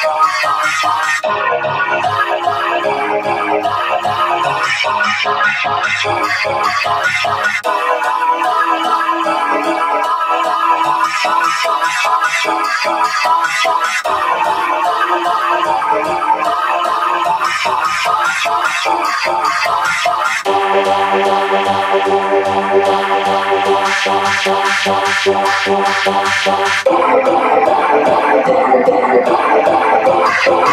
Thank you. Thank